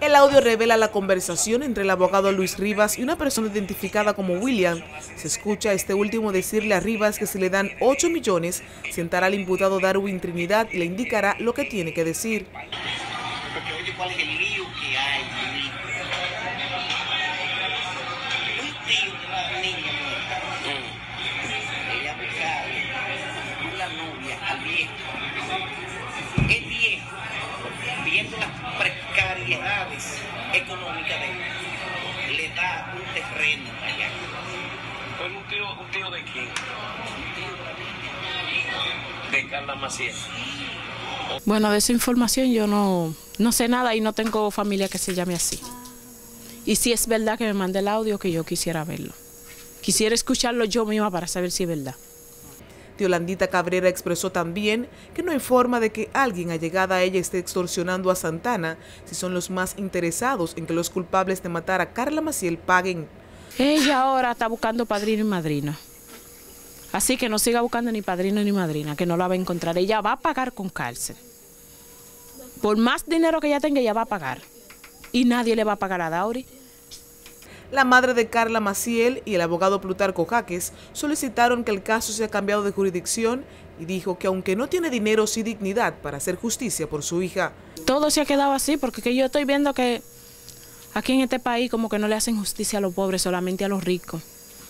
El audio revela la conversación entre el abogado Luis Rivas y una persona identificada como William. Se escucha a este último decirle a Rivas que si le dan 8 millones, sentará al imputado Darwin Trinidad y le indicará lo que tiene que decir. Porque oye, ¿cuál es el lío que hay? Un tío de la niña muerta. Ella buscaba una novia al viejo. Económicas de él, le da un terreno allá. ¿Pero un tío, un tío de quién? De Carla Maciel. Bueno, de esa información yo no, no sé nada y no tengo familia que se llame así. Y si es verdad que me mande el audio, que yo quisiera verlo. Quisiera escucharlo yo misma para saber si es verdad. Yolandita Cabrera expresó también que no hay forma de que alguien allegada a ella esté extorsionando a Santana si son los más interesados en que los culpables de matar a Carla Maciel paguen. Ella ahora está buscando padrino y madrina. Así que no siga buscando ni padrino ni madrina, que no la va a encontrar. Ella va a pagar con cárcel. Por más dinero que ella tenga, ella va a pagar. Y nadie le va a pagar a Dauri. La madre de Carla Maciel y el abogado Plutarco Jaques solicitaron que el caso sea cambiado de jurisdicción y dijo que aunque no tiene dinero sí dignidad para hacer justicia por su hija. Todo se ha quedado así porque que yo estoy viendo que aquí en este país como que no le hacen justicia a los pobres, solamente a los ricos.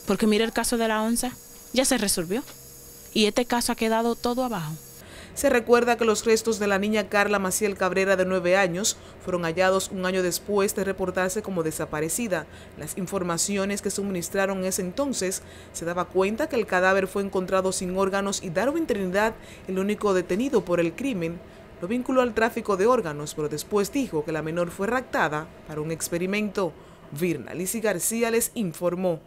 Porque mire el caso de la onza, ya se resolvió. Y este caso ha quedado todo abajo. Se recuerda que los restos de la niña Carla Maciel Cabrera de 9 años fueron hallados un año después de reportarse como desaparecida. Las informaciones que suministraron ese entonces se daba cuenta que el cadáver fue encontrado sin órganos y Darwin Trinidad, el único detenido por el crimen, lo vinculó al tráfico de órganos, pero después dijo que la menor fue raptada para un experimento. Virna Lisi García les informó.